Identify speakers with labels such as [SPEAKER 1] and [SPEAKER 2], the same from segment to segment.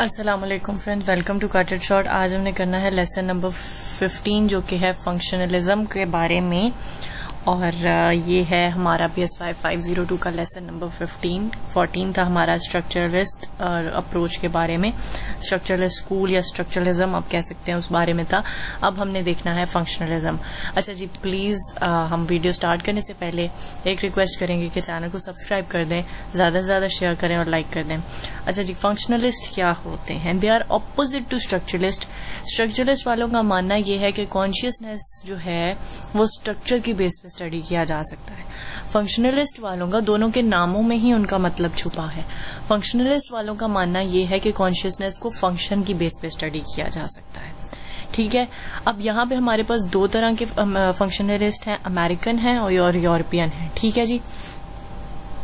[SPEAKER 1] अस्सलाम वालेकुम friend welcome to cutted short आज हमने करना है लेसन नंबर 15 जो कि है फंक्शनलिज्म के बारे में। और ये है हमारा P S five five zero two का लेसन नंबर फिफ्टीन फोर्टीन था हमारा स्ट्रक्चरलिस्ट अप्रोच के बारे में। स्ट्रक्चरलिस्ट स्कूल या स्ट्रक्चरलिज्म आप कह सकते हैं, उस बारे में था। अब हमने देखना है फंक्शनलिज्म अच्छा जी प्लीज़ हम वीडियो स्टार्ट करने से पहले एक रिक्वेस्ट करेंगे कि चैनल को सब्सक्राइब कर दें, ज़्यादा से ज़्यादा शेयर करें और लाइक कर दें। अच्छा जी फंक्शनलिस्ट क्या होते हैं? They are opposite to structuralist structuralist वालों का मानना यह है कि कॉन्शियसनेस जो है, वो स्ट्रक्चर की बेस पे स्टडी किया जा सकता है। फंक्शनलिस्ट वालों का दोनों के नामों में ही उनका मतलब छुपा है। फंक्शनलिस्ट वालों का मानना यह है कि कॉन्शियसनेस को फ़ंक्शन की बेस पे स्टडी किया जा सकता है। ठीक है? अब यहाँ पे हमारे पास दो तरह के फंक्शनलिस्ट हैं अमेरिकन हैं और यूरोपियन हैं। ठीक है जी?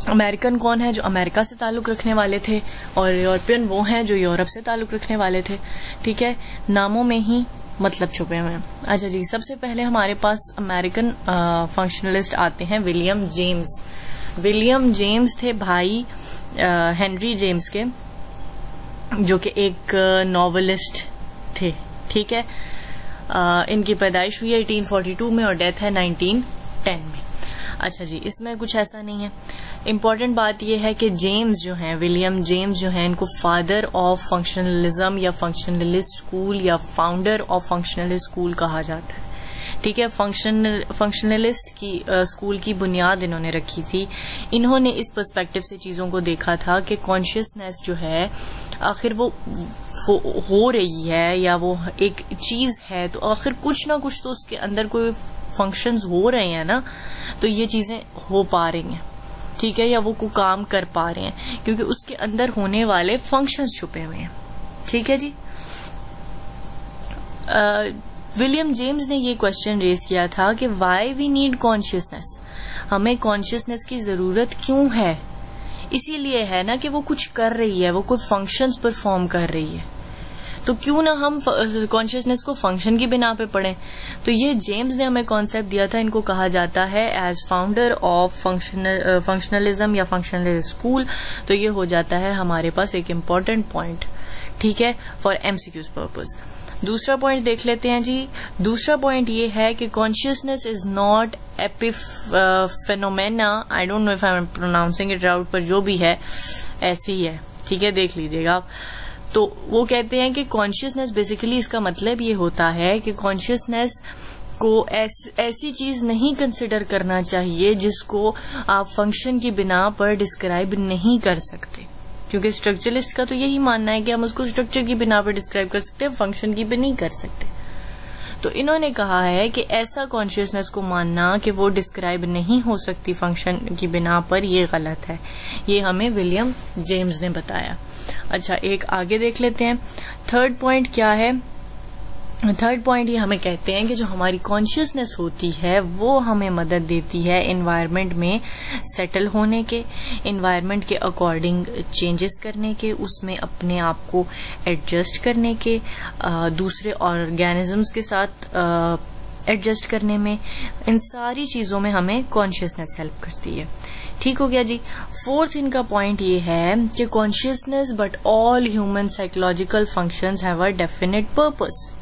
[SPEAKER 1] अमेरिकन कौन है जो अमेरिका से ताल्लुक रखने वाले थे और यूरोपियन वो हैं जो यूरोप से ताल्लुक रखने वाले थे। ठीक है? नामों में ही मतलब छुपे हुए हैं। अच्छा जी सबसे पहले हमारे पास अमेरिकन फंक्शनलिस्ट आते हैं विलियम जेम्स। विलियम जेम्स थे भाई हेनरी जेम्स के जो कि एक नॉवलिस्ट थे ठीक है? आ, इनकी पैदाइश हुई है 1842 में और डेथ है 1910 में। अच्छा जी इसमें कुछ ऐसा नहीं है। इंपॉर्टेंट बात यह है कि जेम्स जो हैं विलियम जेम्स जो हैं, इनको फादर ऑफ़ फंक्शनलिज्म या फंक्शनलिस्ट स्कूल या फाउंडर ऑफ़ फंक्शनलिस्ट स्कूल कहा जाता है। ठीक है फ़ंक्शन फंक्शनलिस्ट की स्कूल की बुनियाद इन्होंने रखी थी। इन्होंने इस पर्सपेक्टिव से चीज़ों को देखा था कि कॉन्शियसनेस जो है, आखिर वो हो रही है या वो एक चीज़ है तो आखिर कुछ ना कुछ तो उसके अंदर कोई फ़ंक्शंस हो रहे हैं ना तो ये चीज़ें हो पा रही हैं। ठीक है, या वो को काम कर पा रहे हैं, क्योंकि उसके अंदर होने वाले फ़ंक्शंस छुपे हुए हैं। ठीक है जी? विलियम जेम्स ने ये क्वेश्चन रेज किया था कि वाई वी नीड कॉन्शियसनेस हमें कॉन्शियसनेस की ज़रूरत क्यों है? इसीलिए है ना कि वो कुछ कर रही है, वो कोई फ़ंक्शंस परफॉर्म कर रही है। तो क्यों ना हम कॉन्शियसनेस को फ़ंक्शन की बिना पे पढ़ें? तो ये जेम्स ने हमें कॉन्सेप्ट दिया था, इनको कहा जाता है as founder of functional functionalism या फंक्शनल स्कूल तो ये हो जाता है हमारे पास एक इंपॉर्टेंट पॉइंट ठीक है फॉर एमसीक्यूज पर्पज दूसरा पॉइंट देख लेते हैं जी। दूसरा पॉइंट ये है कि consciousness is not phenomena I don't know if I am pronouncing it out पर जो भी है, ऐसे ही है, ठीक है, देख लीजिएगा आप। तो वो कहते हैं कि कॉन्शियसनेस बेसिकली इसका मतलब ये होता है कि कॉन्शियसनेस को ऐस, ऐसी चीज़ नहीं कंसिडर करना चाहिए जिसको आप फ़ंक्शन की बिना पर डिस्क्राइब नहीं कर सकते। क्योंकि स्ट्रक्चरलिस्ट का तो यही मानना है कि हम उसको स्ट्रक्चर की बिना पर डिस्क्राइब कर सकते हैं फ़ंक्शन की भी नहीं कर सकते। तो इन्होंने कहा है कि ऐसा कॉन्शियसनेस को मानना कि वो डिस्क्राइब नहीं हो सकती फ़ंक्शन की बिना पर ये गलत है। ये हमें विलियम जेम्स ने बताया। अच्छा एक आगे देख लेते हैं। थर्ड पॉइंट क्या है? थर्ड पॉइंट ये हमें कहते हैं कि जो हमारी कॉन्शियसनेस होती है वो हमें मदद देती है इन्वायरमेंट में सेटल होने के इन्वायरमेंट के अकॉर्डिंग चेंजेस करने के उसमें अपने आप को एडजस्ट करने के आ, दूसरे ऑर्गेनिजम्स के साथ एडजस्ट करने में इन सारी चीज़ों में हमें कॉन्शियसनेस हेल्प करती है। ठीक हो गया जी? फोर्थ इनका पॉइंट ये है कि consciousness but all human psychological functions have a definite purpose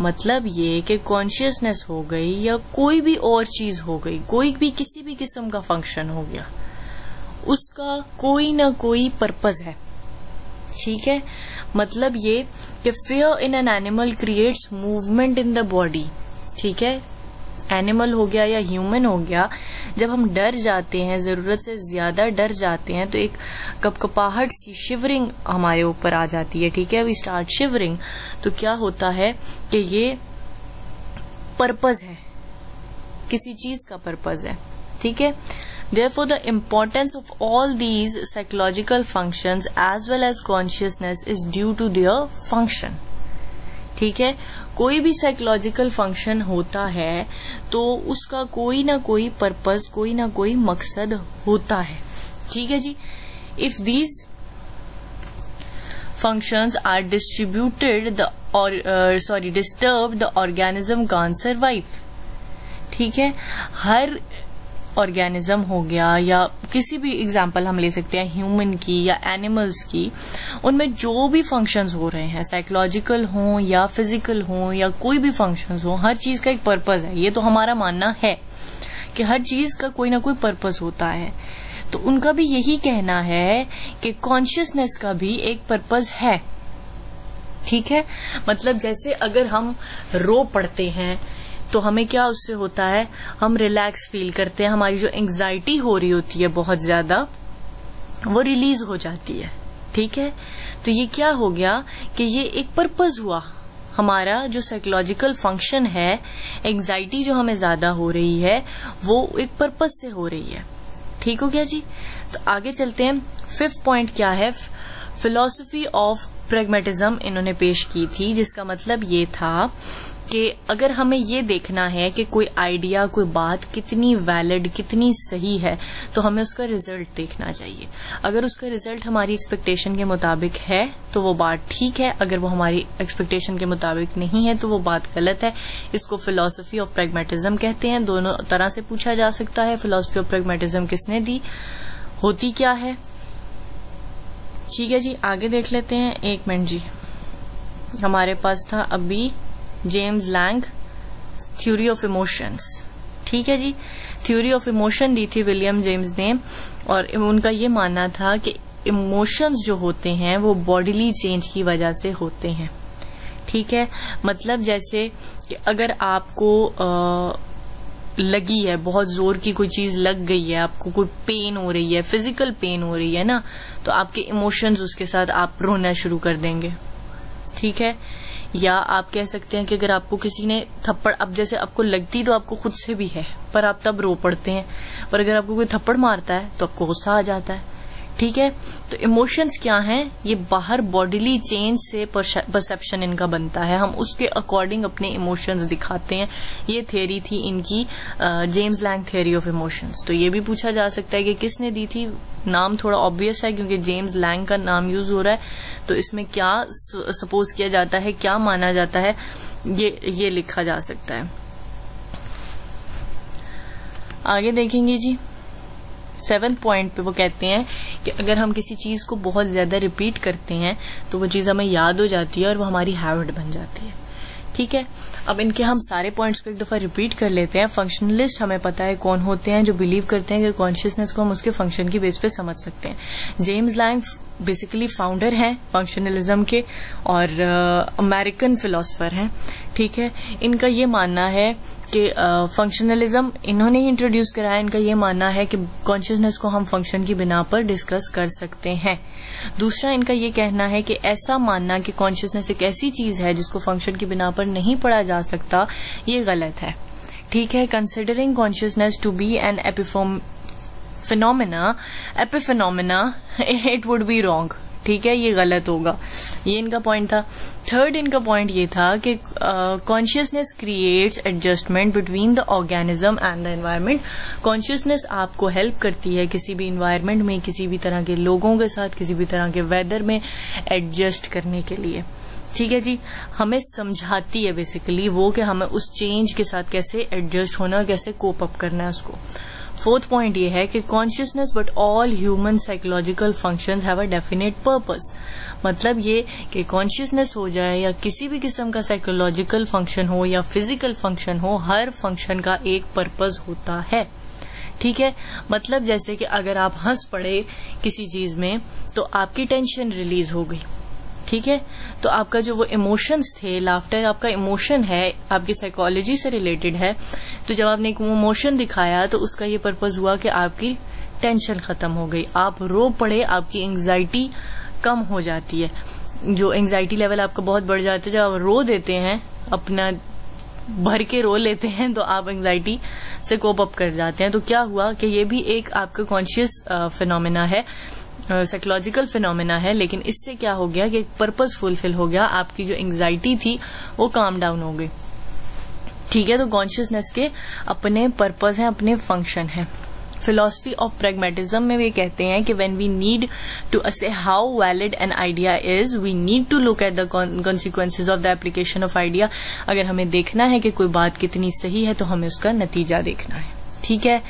[SPEAKER 1] मतलब ये कि कॉन्शियसनेस हो गई या कोई भी और चीज़ हो गई, कोई भी किसी भी किस्म का फ़ंक्शन हो गया, उसका कोई ना कोई पर्पज है। ठीक है? मतलब ये कि fear in an animal creates movement in the body ठीक है? एनिमल हो गया या ह्यूमन हो गया जब हम डर जाते हैं, ज़रूरत से ज़्यादा डर जाते हैं तो एक कपकपाहट सी शिवरिंग हमारे ऊपर आ जाती है, ठीक है? वी स्टार्ट शिवरिंग तो क्या होता है कि ये पर्पज है। किसी चीज़ का पर्पज है, ठीक है? Therefore the importance of all these psychological function as well as consciousness is due to their function ठीक है? कोई भी साइकोलॉजिकल फ़ंक्शन होता है तो उसका कोई ना कोई पर्पस कोई ना कोई मकसद होता है। ठीक है जी? If these functions are distributed the sorry disturb the organism can survive ठीक है? हर ऑर्गेनिज्म हो गया या किसी भी एग्ज़ाम्पल हम ले सकते हैं ह्यूमन की या एनिमल्स की, उनमें जो भी फ़ंक्शंस हो रहे हैं साइकोलॉजिकल हो या फ़िज़िकल हो या कोई भी फ़ंक्शंस हो, हर चीज़ का एक पर्पज है। ये तो हमारा मानना है कि हर चीज़ का कोई ना कोई पर्पज होता है। तो उनका भी यही कहना है कि कॉन्शियसनेस का भी एक पर्पज है। ठीक है? मतलब जैसे अगर हम रो पढ़ते हैं तो हमें क्या उससे होता है? हम रिलैक्स फील करते हैं। हमारी जो एंग्जाइटी हो रही होती है बहुत ज़्यादा, वो रिलीज़ हो जाती है। ठीक है? तो ये क्या हो गया कि ये एक पर्पज हुआ। हमारा जो साइकोलॉजिकल फ़ंक्शन है एंग्जाइटी जो हमें ज़्यादा हो रही है, वो एक पर्पज से हो रही है। ठीक हो गया जी? तो आगे चलते हैं। फिफ्थ पॉइंट क्या है? फिलोसफी ऑफ़ प्रेगमेटिज्म इन्होंने पेश की थी, जिसका मतलब ये था कि अगर हमें ये देखना है कि कोई आइडिया, कोई बात कितनी वैलिड कितनी सही है तो हमें उसका रिज़ल्ट देखना चाहिए। अगर उसका रिज़ल्ट हमारी एक्सपेक्टेशन के मुताबिक है तो वो बात ठीक है। अगर वो हमारी एक्सपेक्टेशन के मुताबिक नहीं है तो वो बात गलत है। इसको फिलोसफी ऑफ़ प्रेगमेटिज्म कहते हैं। दोनों तरह से पूछा जा सकता है। फिलोसफी ऑफ़ प्रेगमेटिज्म किसने दी? होती क्या है? ठीक है जी, आगे देख लेते हैं। एक मिनट जी। हमारे पास था अभी James Lange theory of emotions ठीक है जी? थ्योरी ऑफ़ इमोशन दी थी विलियम जेम्स ने और उनका ये मानना था कि इमोशंस जो होते हैं वो बॉडीली चेंज की वजह से होते हैं। ठीक है? मतलब जैसे कि अगर आपको आ, लगी है बहुत ज़ोर की कोई चीज़ लग गई है आपको कोई पेन हो रही है फ़िज़िकल पेन हो रही है ना तो आपके इमोशंस उसके साथ आप रोना शुरू कर देंगे। ठीक है? या आप कह सकते हैं कि अगर आपको किसी ने थप्पड़, अब जैसे आपको लगती तो आपको खुद से भी है, पर आप तब रो पड़ते हैं। पर अगर आपको कोई थप्पड़ मारता है तो आपको गुस्सा आ जाता है। ठीक है? तो इमोशंस क्या हैं? ये बाहर बॉडीली चेंज से परसेप्शन इनका बनता है। हम उसके अकॉर्डिंग अपने इमोशंस दिखाते हैं। ये थ्योरी थी इनकी James Lange theory of emotions तो ये भी पूछा जा सकता है कि किसने दी थी? नाम थोड़ा ऑब्वियस है क्योंकि जेम्स लैंग का नाम यूज़ हो रहा है। तो इसमें क्या सपोज़ किया जाता है? क्या माना जाता है? ये ये लिखा जा सकता है। आगे देखेंगे जी। सेवेंथ पॉइंट पे वो कहते हैं कि अगर हम किसी चीज़ को बहुत ज़्यादा रिपीट करते हैं तो वो चीज़ हमें याद हो जाती है और वो हमारी हैबिट बन जाती है। ठीक है? अब इनके हम सारे पॉइंट्स को एक दफ़ा रिपीट कर लेते हैं। फंक्शनलिस्ट हमें पता है कौन होते हैं जो बिलीव करते हैं कि कॉन्शियसनेस को हम उसके फ़ंक्शन की बेस पे समझ सकते हैं। जेम्स लैंग बेसिकली फाउंडर हैं फंक्शनलिज्म के और अमेरिकन फिलोसफर हैं। ठीक है? इनका ये मानना है कि फंक्शनलिज्म इन्होंने ही इंट्रोड्यूस कराया, इनका ये मानना है कि कॉन्शियसनेस को हम फ़ंक्शन की बिना पर डिस्कस कर सकते हैं। दूसरा, इनका ये कहना है कि ऐसा मानना कि कॉन्शियसनेस एक ऐसी चीज़ है जिसको फ़ंक्शन की बिना पर नहीं पढ़ा जा सकता, ये गलत है। ठीक है considering consciousness to be an epiphom phenomena epiphenomena it would be wrong ठीक है, ये गलत होगा। ये इनका पॉइंट था। थर्ड इनका पॉइंट ये था कि consciousness creates adjustment between the organism and the environment consciousness आपको हेल्प करती है किसी भी इन्वायरमेंट में, किसी भी तरह के लोगों के साथ, किसी भी तरह के वेदर में एडजस्ट करने के लिए। ठीक है जी? हमें समझाती है बेसिकली वो कि हमें उस चेंज के साथ कैसे एडजस्ट होना, कैसे कोप अप करना है उसको। फोर्थ पॉइंट ये है कि consciousness but all human psychological functions have a definite purpose मतलब ये कि कॉन्शियसनेस हो जाए या किसी भी किस्म का साइकोलॉजिकल फ़ंक्शन हो या फ़िज़िकल फ़ंक्शन हो, हर फ़ंक्शन का एक पर्पज होता है। ठीक है? मतलब जैसे कि अगर आप हंस पड़े किसी चीज़ में तो आपकी टेंशन रिलीज़ हो गई। ठीक है? तो आपका जो वो इमोशंस थे लाफ्टर आपका इमोशन है, आपकी साइकोलॉजी से रिलेटेड है तो जब आपने एक इमोशन दिखाया तो उसका ये पर्पज हुआ कि आपकी टेंशन खत्म हो गई। आप रो पड़े, आपकी एंग्जाइटी कम हो जाती है। जो एंग्जाइटी लेवल आपका बहुत बढ़ जाता है, जब आप रो देते हैं, अपना भर के रो लेते हैं तो आप एंग्जाइटी से कोप अप कर जाते हैं। तो क्या हुआ कि ये भी एक आपका कॉन्शियस फिनोमिना है। साइकोलॉजिकल फिनोमिना है, लेकिन इससे क्या हो गया कि एक पर्पज फुलफिल हो गया, आपकी जो एंग्जाइटी थी, वो काम डाउन हो गई। ठीक है तो कॉन्शियसनेस के अपने पर्पज हैं, अपने फ़ंक्शन हैं। फिलोसफी ऑफ़ प्रेगमेटिज्म में वे कहते हैं कि when we need to assess how valid an idea is we need to look at the consequences of the application of idea अगर हमें देखना है कि कोई बात कितनी सही है तो हमें उसका नतीजा देखना है। ठीक है?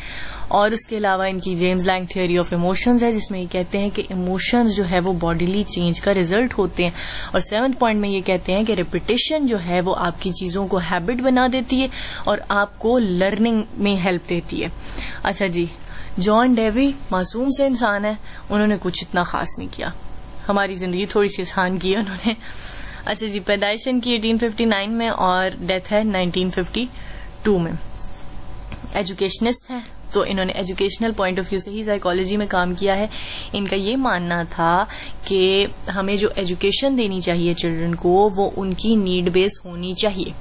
[SPEAKER 1] और उसके अलावा इनकी James Lange theory of emotions है, जिसमें ये कहते हैं कि इमोशंस जो है वो बॉडीली चेंज का रिज़ल्ट होते हैं। और सेवन्थ पॉइंट में ये कहते हैं कि रिपीटेशन जो है वो आपकी चीज़ों को हैबिट बना देती है और आपको लर्निंग में हेल्प देती है। अच्छा जी जॉन डेवी मासूम से इंसान है, उन्होंने कुछ इतना खास नहीं किया। हमारी ज़िंदगी थोड़ी सी आसान की है उन्होंने। अच्छा जी, पैदाइश इनकी 1859 में और डेथ है 1952 में। एजुकेशनिस्ट है। तो इन्होंने एजुकेशनल पॉइंट ऑफ़ व्यू से ही साइकोलॉजी में काम किया है। इनका ये मानना था कि हमें जो एजुकेशन देनी चाहिए चिल्ड्रन को, वो उनकी नीड बेस होनी चाहिए।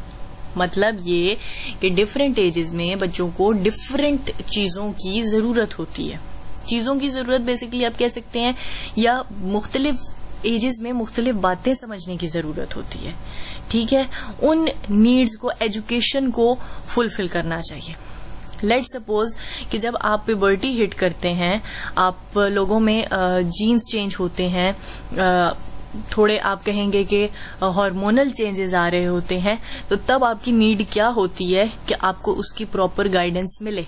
[SPEAKER 1] मतलब ये कि डिफरेंट एजेस में बच्चों को डिफरेंट चीज़ों की ज़रूरत होती है। चीज़ों की ज़रूरत बेसिकली आप कह सकते हैं, या मुख्तलिफ़ एजेस में मुख्तलिफ़ बातें समझने की ज़रूरत होती है। ठीक है? उन नीड्स को एजुकेशन को फुलफिल करना चाहिए। लेट सपोज़ कि जब आप प्यबर्टी हिट करते हैं, आप लोगों में जीन्स चेंज होते हैं थोड़े आप कहेंगे कि हार्मोनल चेंजेस आ रहे होते हैं तो तब आपकी नीड क्या होती है कि आपको उसकी प्रॉपर गाइडेंस मिले?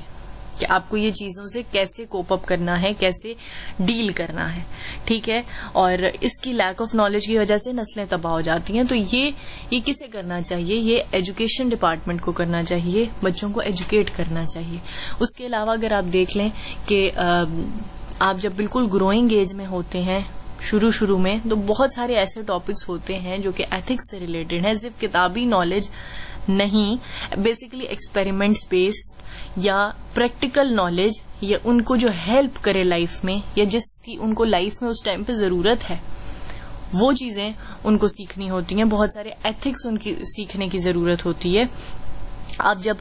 [SPEAKER 1] कि आपको ये चीज़ों से कैसे कोप अप करना है, कैसे डील करना है, ठीक है? और इसकी लैक ऑफ़ नॉलेज की वजह से नस्लें तबाह हो जाती हैं। तो ये ये किसे करना चाहिए? ये एजुकेशन डिपार्टमेंट को करना चाहिए, बच्चों को एजुकेट करना चाहिए। उसके अलावा अगर आप देख लें कि आप जब बिल्कुल ग्रोइंग एज में होते हैं शुरू शुरू में तो बहुत सारे ऐसे टॉपिक्स होते हैं जो कि एथिक्स से रिलेटेड हैं। सिर्फ़ किताबी नॉलेज नहीं बेसिकली एक्सपेरिमेंट्स बेस्ड या प्रैक्टिकल नॉलेज या उनको जो हेल्प करे लाइफ में या जिसकी उनको लाइफ में उस टाइम पे ज़रूरत है, वो चीज़ें उनको सीखनी होती हैं। बहुत सारे एथिक्स उनकी सीखने की ज़रूरत होती है। आप जब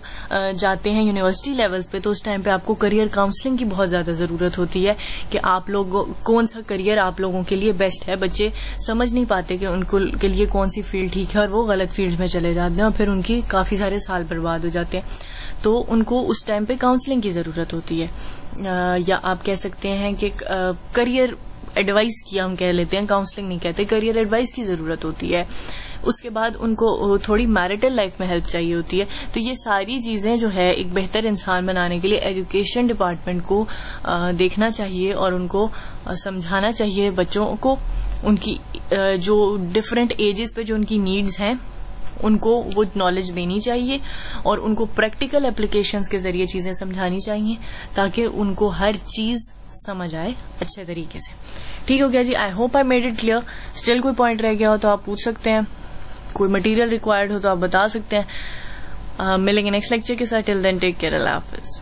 [SPEAKER 1] जाते हैं यूनिवर्सिटी लेवल्स पे तो उस टाइम पे आपको करियर काउंसलिंग की बहुत ज़्यादा ज़रूरत होती है कि आप लोग, कौन सा करियर आप लोगों के लिए बेस्ट है। बच्चे समझ नहीं पाते कि उनको, के लिए कौन सी फ़ील्ड ठीक है और वो गलत फ़ील्ड में चले जाते हैं और फिर उनकी काफ़ी सारे साल बर्बाद हो जाते हैं। तो उनको उस टाइम पे काउंसलिंग की ज़रूरत होती है। या आप कह सकते हैं कि करियर एडवाइस की हम कह लेते हैं काउंसलिंग नहीं कहते करियर एडवाइस की ज़रूरत होती है। उसके बाद उनको थोड़ी मैरिटल लाइफ में हेल्प चाहिए होती है। तो ये सारी चीज़ें जो है, एक बेहतर इंसान बनाने के लिए एजुकेशन डिपार्टमेंट को देखना चाहिए और उनको समझाना चाहिए बच्चों को। उनकी जो डिफरेंट एजेस पे जो उनकी नीड्स हैं, उनको वो नॉलेज देनी चाहिए और उनको प्रैक्टिकल एप्लीकेशंस के ज़रिए चीज़ें समझानी चाहिए, ताकि उनको हर चीज़ समझ आए अच्छे तरीके से। ठीक हो गया जी I hope I made it clear still कोई पॉइंट रह गया हो तो आप पूछ सकते हैं। कोई मटेरियल रिक्वायर्ड हो तो आप बता सकते हैं। मिलेंगे नेक्स्ट लेक्चर के साथ। टिल देन टेक केयर अल्लाह हाफिज़